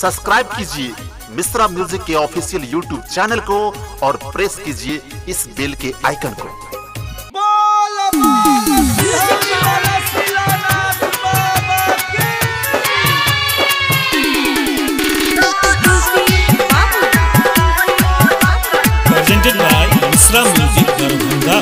Subscribe कीजिए Mishra music के official YouTube channel को और प्रेस कीजिए इस बेल के आइकन को बोल बोल सिंहासना शिलानाथ बाबा की presented by Misra Music Darbhanga.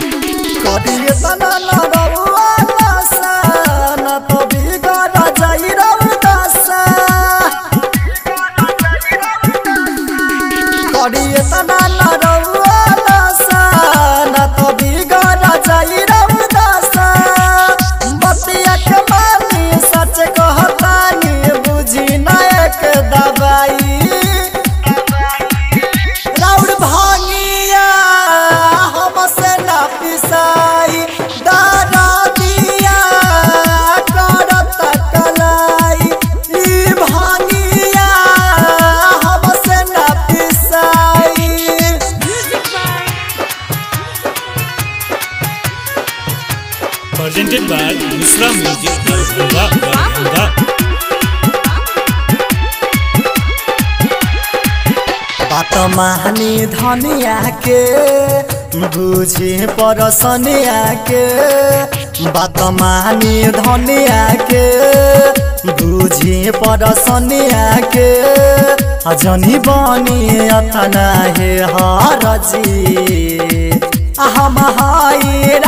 Misra Music Darbhanga. Darbhanga. बात महानी धनिया के बुझे परसनिया के बात महानी धनिया के बुझे परसनिया के जनी बनी अतना हे हरजी हम हाई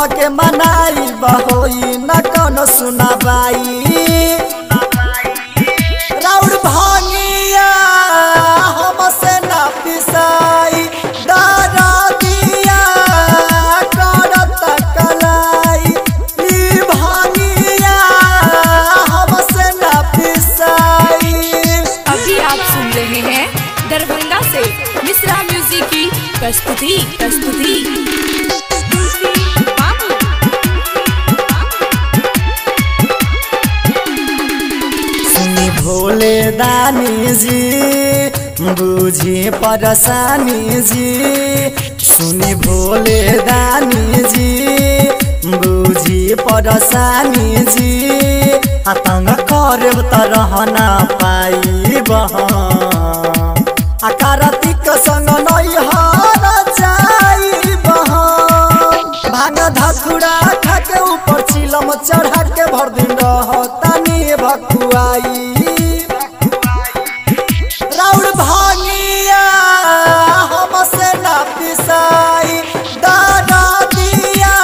हम के मनाई होई न कोनो सुनाबाई। राउर भांगिया हमसे ना पिसाई। दादा दिया, करत कलाई। ई भांगिया हमसे ना पिसाई। अभी आप सुन रहे हैं दरभंगा से मिश्रा म्यूज़िक की प्रस्तुति प्रस्तुति। भोले दानीजी बुझी परसानीजी सुनी भोले दानीजी बुझी परसानीजी आतङ्ग करब त रहन पाइब। आकार भकुआई राउर भांगिया हमसे ना पिसाई। दादा दिया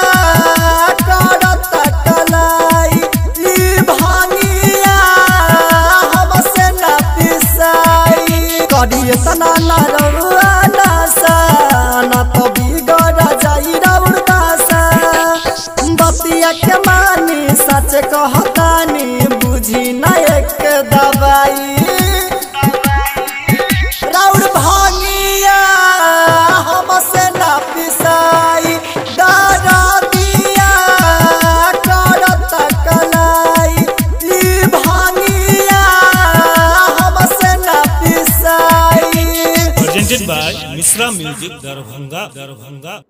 करत कलाई ई भांगिया हमसे ना पिसाई। करिए तो बिगड़ जाई राउर दासा बतिया के मानी, सच कहतानी, बुझी ना म्यूज़िक दरभंगा दरभंगा।